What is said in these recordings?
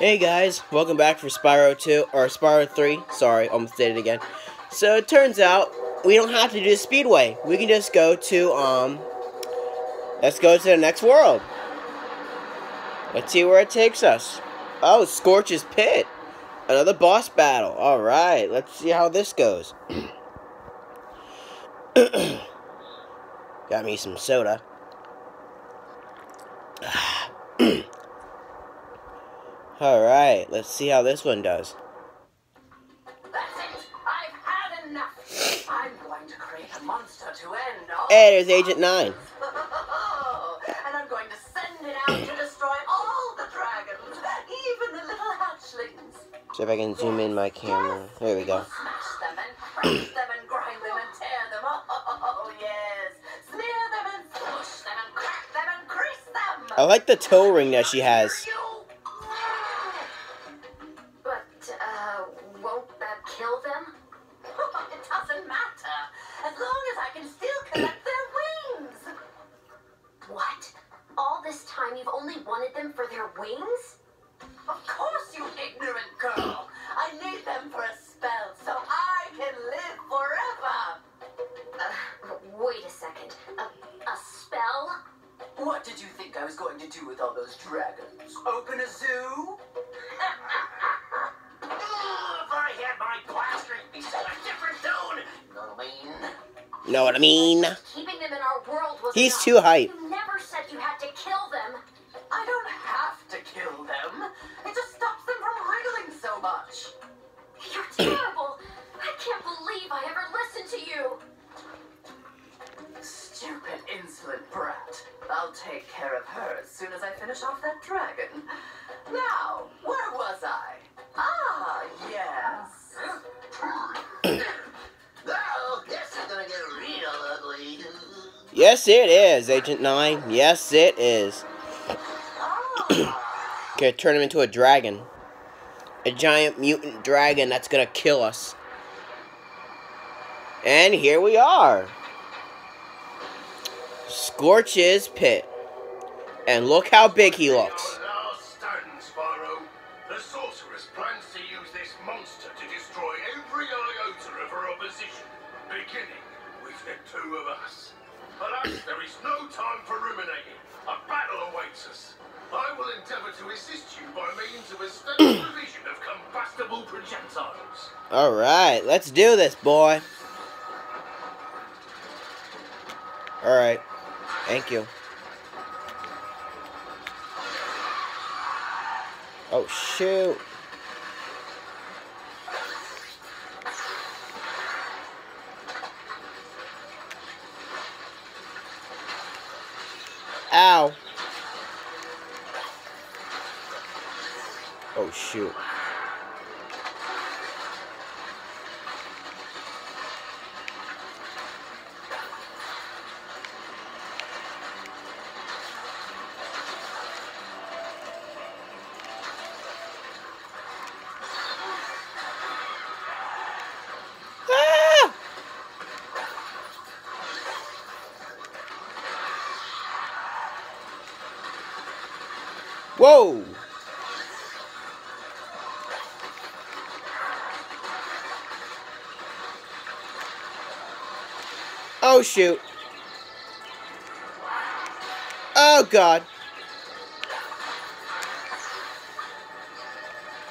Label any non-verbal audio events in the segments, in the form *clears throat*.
Hey guys, welcome back for Spyro 2, or Spyro 3, sorry, almost did it again. So it turns out, we don't have to do Speedway, we can just go to, um, let's go to the next world. Let's see where it takes us. Oh, Scorch's Pit, another boss battle, alright, let's see how this goes. *clears throat* Got me some soda. Alright, let's see how this one does. That's it. I've had enough. I'm going to create a monster to end all. Hey, there's Agent 9. *laughs* and I'm going to send it out to destroy all the dragons, even the little hatchlings. See if I can zoom in my camera. There we go. Smash them and them and grind them and tear them. *laughs* Oh, yes. Smear them and smush them and crack them and crease them. I like the toe ring that she has. Do with all those dragons? Open a zoo? *laughs* if I had my blaster, it'd be set a different. Know what I mean? Know what I mean? Keeping them in our world was He's too hype. Yes, it is, Agent 9. Yes, it is. *coughs* Gonna turn him into a dragon. A giant mutant dragon that's gonna kill us. And here we are. Scorch's Pit. And look how big he looks. Awaits us. I will endeavor to assist you by means of a steady *clears throat* provision of combustible projectiles. Alright, let's do this, boy. Alright. Thank you. Oh, shoot. Whoa! Oh shoot. Oh god.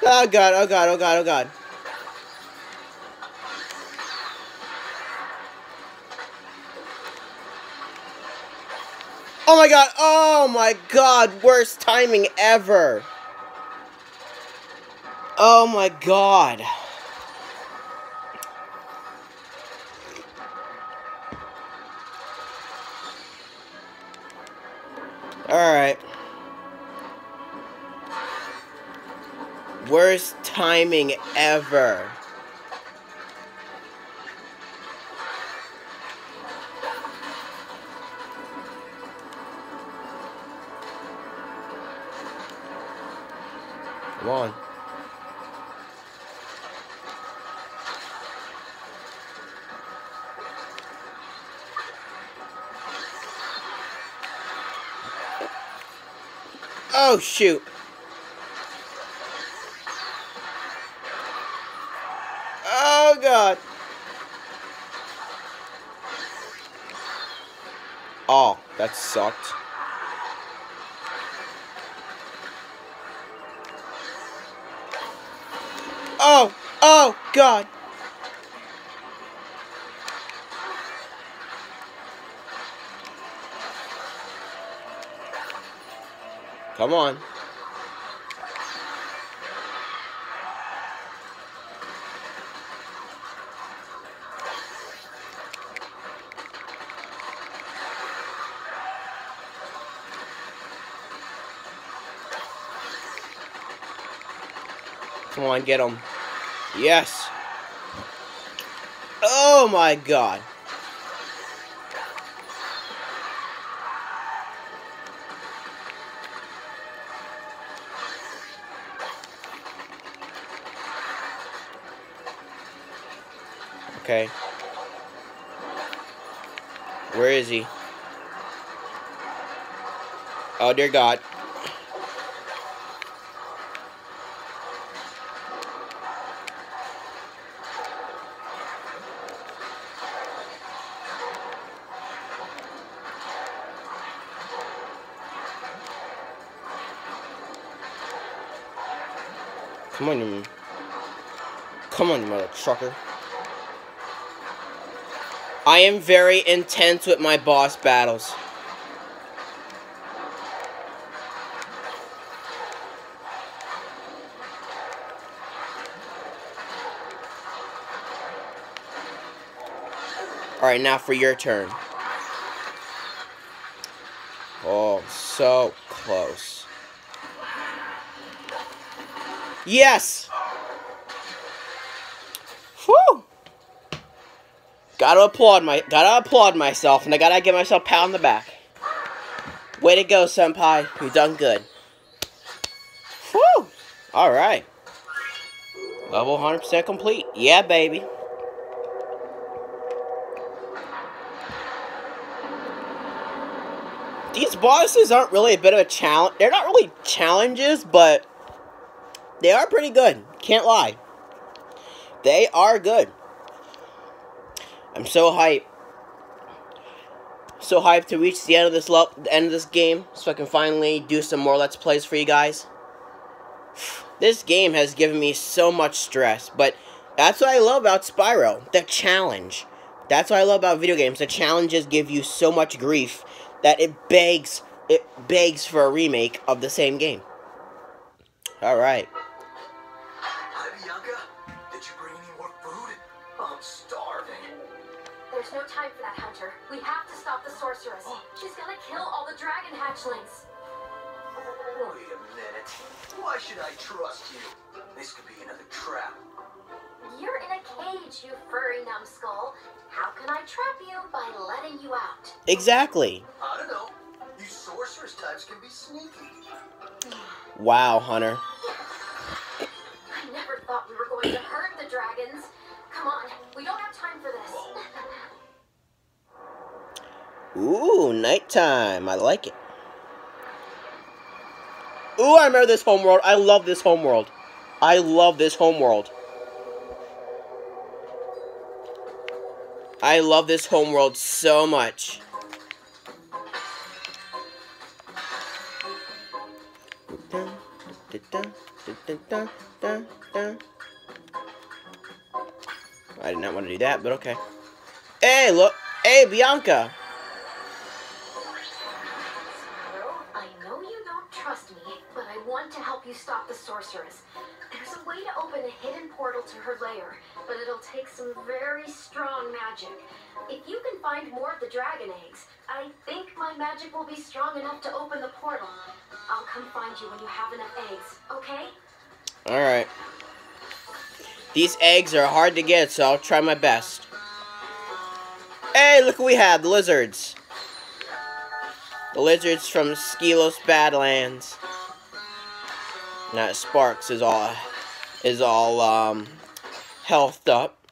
Oh god, oh god, oh god, oh god. Oh my god, oh my god, worst timing ever. Oh my god. Alright. Worst timing ever. Come on. Oh, shoot. Oh, God. Oh, that sucked. Come on. Come on, get him. Yes. Oh my god. Okay. Where is he? Oh dear God. Come on, you. Come on, you mother trucker. I am very intense with my boss battles. Alright, now for your turn. Oh, so close. Yes! Whew! Gotta applaud my gotta applaud myself and I gotta give myself a pat on the back. Way to go, Senpai. You done good. Whew! Alright. Level 100% complete. Yeah, baby. These bosses aren't really a bit of a challenge. They're not really challenges, but they are pretty good. Can't lie. They are good. I'm so hyped. So hyped to reach the end of this lo the end of this game so I can finally do some more let's plays for you guys. This game has given me so much stress, but that's what I love about Spyro, the challenge. That's what I love about video games. The challenges give you so much grief that it begs it begs for a remake of the same game. All right. There's no time for that, Hunter. We have to stop the sorceress. Oh. She's gonna kill all the dragon hatchlings. Wait a minute. Why should I trust you? This could be another trap. You're in a cage, you furry numbskull. How can I trap you by letting you out? Exactly. I don't know. You sorceress types can be sneaky. Wow, Hunter. I never thought we were going to hurt the dragons. Come on, we don't have time for this. Ooh, nighttime. I like it. Ooh, I remember this homeworld. I love this homeworld. I love this homeworld. I love this homeworld so much. I did not want to do that, but okay. Hey, look. Hey, Bianca. Portal to her lair, but it'll take some very strong magic. If you can find more of the dragon eggs, I think my magic will be strong enough to open the portal. I'll come find you when you have enough eggs, okay? Alright. These eggs are hard to get, so I'll try my best. Hey, look what we have, the lizards. The lizards from Skelos Badlands. Now Sparks is all is all um healthed up.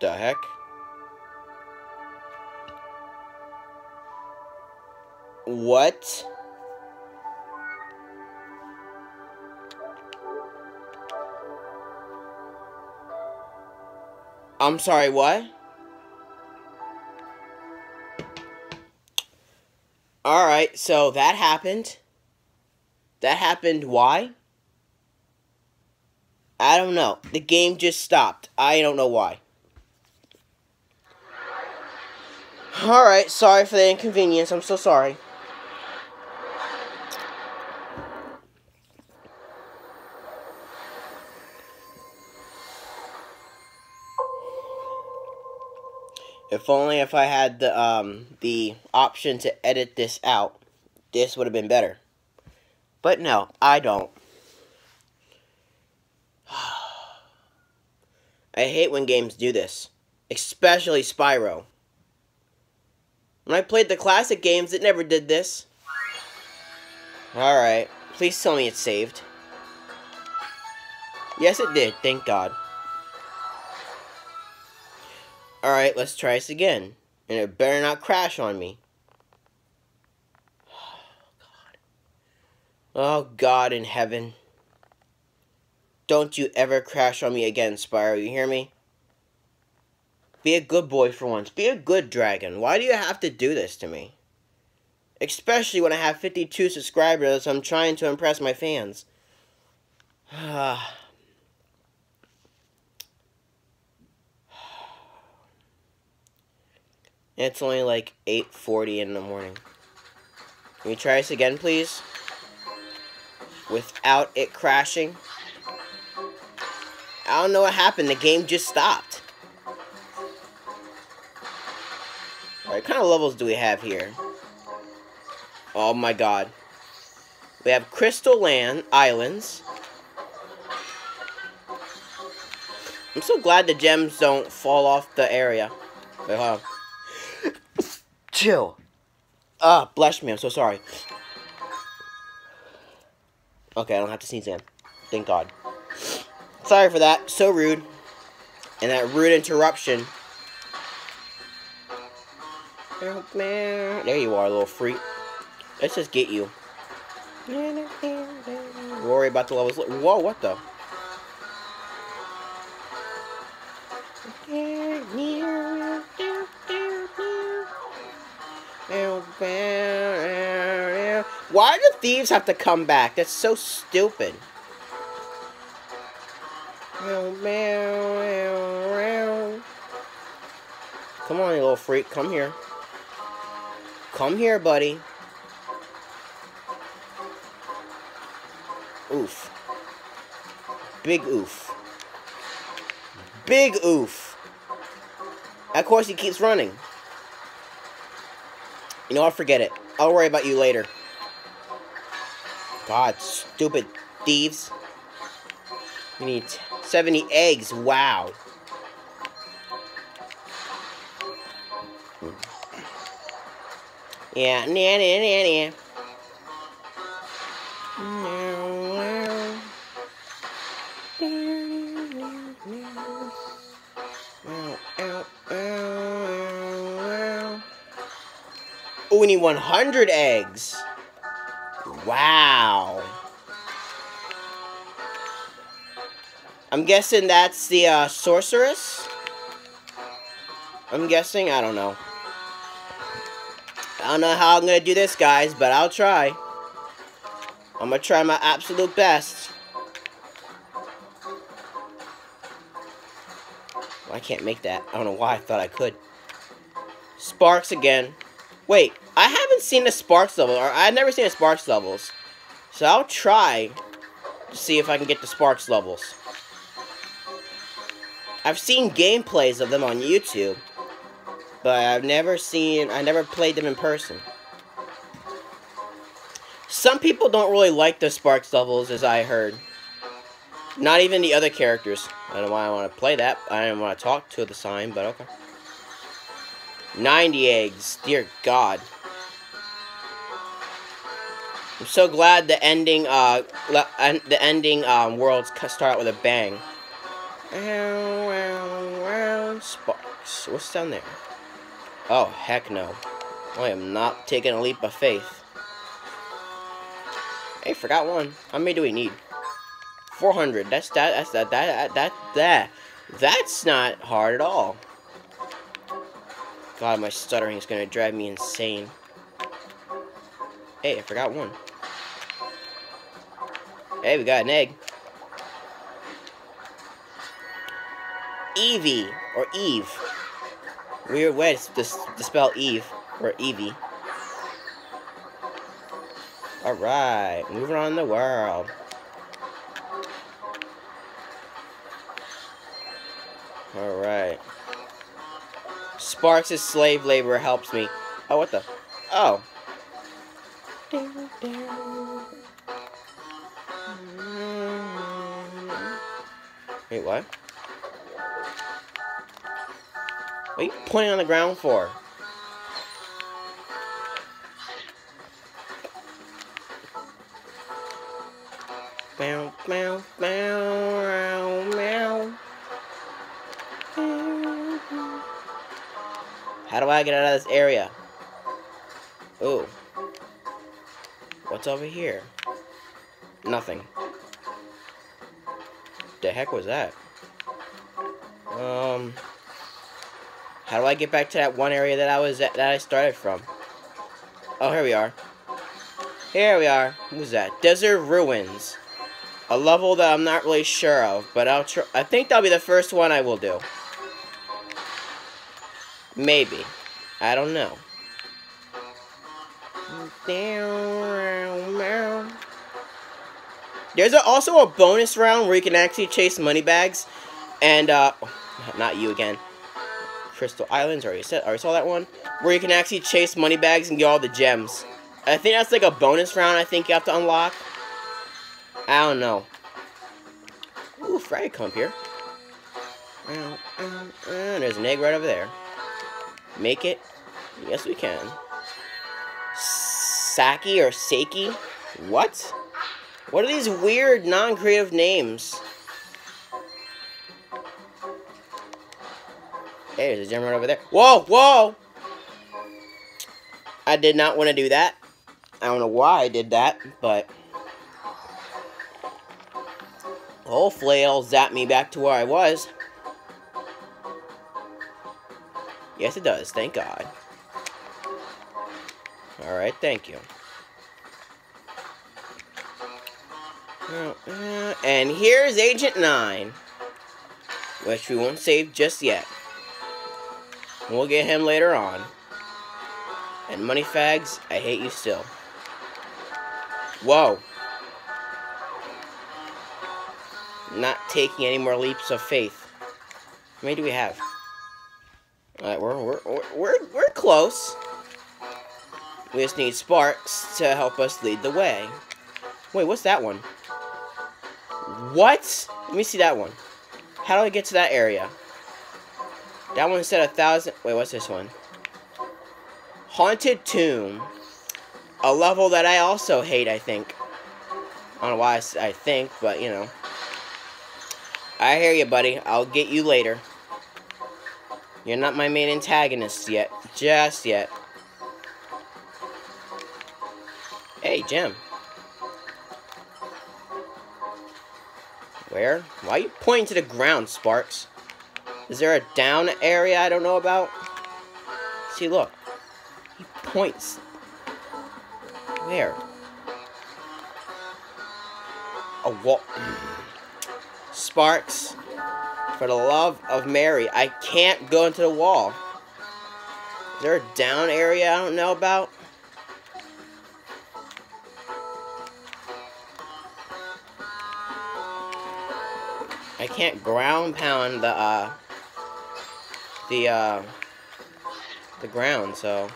The heck? What? I'm sorry, what? Alright, so that happened. That happened, why? I don't know. The game just stopped. I don't know why. Alright, sorry for the inconvenience. I'm so sorry. If only if I had the um the option to edit this out, this would have been better. But no, I don't. I hate when games do this, especially Spyro. When I played the classic games, it never did this. Alright, please tell me it's saved. Yes, it did, thank God. Alright, let's try this again. And it better not crash on me. *sighs* Oh, God Oh, God in heaven. Don't you ever crash on me again, Spyro, you hear me? Be a good boy for once. Be a good dragon. Why do you have to do this to me? Especially when I have 52 subscribers, I'm trying to impress my fans. *sighs* it's only like 8.40 in the morning. Can we try this again, please? Without it crashing? I don't know what happened. The game just stopped. Alright, what kind of levels do we have here? Oh my god. We have Crystal Land Islands. I'm so glad the gems don't fall off the area. Wait, hold on. Chill. Ah, bless me. I'm so sorry. Okay, I don't have to sneeze again. Thank God. Sorry for that. So rude. And that rude interruption. There you are, little freak. Let's just get you. Worry about the levels. Whoa, what the? Why do thieves have to come back? That's so stupid. Come on, you little freak. Come here. Come here, buddy. Oof. Big oof. Big oof. Of course, he keeps running. You know I'll Forget it. I'll worry about you later. God, stupid thieves. We need 70 eggs. Wow. Yeah, nah, nah, nah, nah. Oh, we need 100 eggs. Wow. I'm guessing that's the uh, sorceress. I'm guessing. I don't know. I don't know how I'm going to do this, guys, but I'll try. I'm going to try my absolute best. I can't make that. I don't know why I thought I could. Sparks again. Wait, I haven't seen the Sparks level, or I've never seen the Sparks levels. So I'll try to see if I can get the Sparks levels. I've seen gameplays of them on YouTube, but I've never seen, I never played them in person. Some people don't really like the Sparks levels, as I heard. Not even the other characters. I don't know why I want to play that. I don't want to talk to the sign, but okay. 90 eggs. Dear God. I'm so glad the ending, uh, the ending, um, worlds start out with a bang. Sparks. What's down there? Oh, heck no. I am not taking a leap of faith. Hey, forgot one. How many do we need? 400. That's that. That's that. That. That. That. That's not hard at all. God, my stuttering is gonna drive me insane. Hey, I forgot one. Hey, we got an egg. Evie, or Eve. Weird way to, to, spell Eve, or Evie. Alright, moving on in the world. Alright. Sparks' slave labor helps me. Oh, what the? Oh. Wait, what? What are you pointing on the ground for? Meow, meow, meow, meow. How do I get out of this area? Ooh. What's over here? Nothing. The heck was that? Um. How do I get back to that one area that I was at, that I started from? Oh, here we are. Here we are. Who's that? Desert Ruins. A level that I'm not really sure of, but I'll try. I think that'll be the first one I will do. Maybe. I don't know. There's also a bonus round where you can actually chase money bags. And, uh, not you again. Crystal Islands, already said, already saw that one. Where you can actually chase money bags and get all the gems. I think that's like a bonus round I think you have to unlock. I don't know. Ooh, Freddy come here. And there's an egg right over there. Make it? Yes, we can. Saki or Saki? What? What are these weird, non-creative names? Hey, there's a gem right over there. Whoa, whoa! I did not want to do that. I don't know why I did that, but... Hopefully it'll zap me back to where I was. Yes, it does. Thank God. Alright, thank you. Uh, and here's Agent 9. Which we won't save just yet. We'll get him later on. And Moneybags, I hate you still. Whoa. Not taking any more leaps of faith. How many do we have? Alright, we're, we're, we're, we're close. We just need Sparks to help us lead the way. Wait, what's that one? What? Let me see that one. How do I get to that area? That one said a thousand... Wait, what's this one? Haunted Tomb. A level that I also hate, I think. I don't know why I, think, but, you know. I hear you, buddy. I'll get you later. You're not my main antagonist yet. Just yet. Hey, Jim. Where? Why are you pointing to the ground, Sparks? Is there a down area I don't know about? See, look. He points. Where? A wall. Sparks. For the love of Mary, I can't go into the wall. Is there a down area I don't know about? I can't ground pound the, uh, the, uh, the ground, so.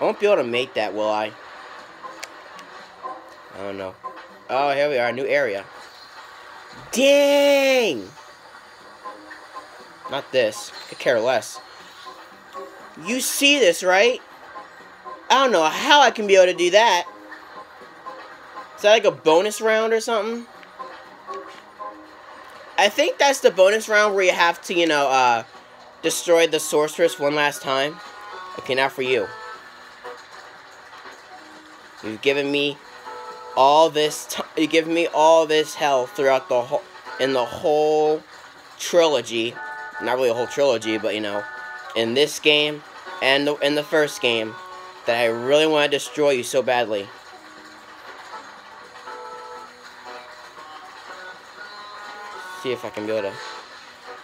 I won't be able to make that, will I? I don't know. Oh, here we are, new area. Dang! Not this. Could care less. You see this, right? I don't know how I can be able to do that. Is that like a bonus round or something? I think that's the bonus round where you have to, you know, uh, destroy the sorceress one last time. Okay, now for you. You've given me all this t you give me all this hell throughout the whole in the whole trilogy. Not really a whole trilogy, but you know, in this game and the, in the first game that I really want to destroy you so badly. See if I can able to.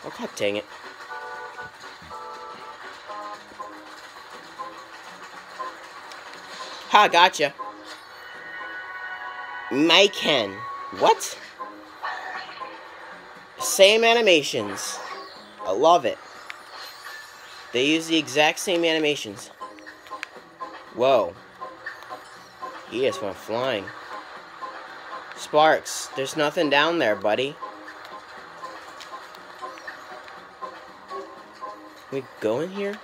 Oh god dang it. Ha, gotcha. Myken. What? Same animations. I love it. They use the exact same animations. Whoa. He just went flying. Sparks, there's nothing down there, buddy. We go in here?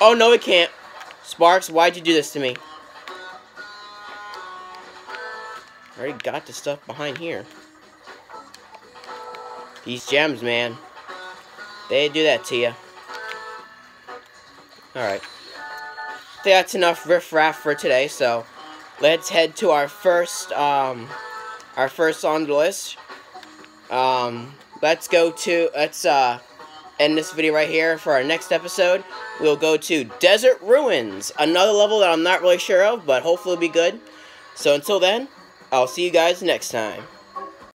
Oh, no, we can't. Sparks, why'd you do this to me? I already got the stuff behind here. These gems, man. They do that to you. Alright. That's enough riffraff for today, so let's head to our first, um, our first on the list. Um, let's go to, let's, uh, end this video right here for our next episode. We'll go to Desert Ruins, another level that I'm not really sure of, but hopefully it'll be good. So until then, I'll see you guys next time.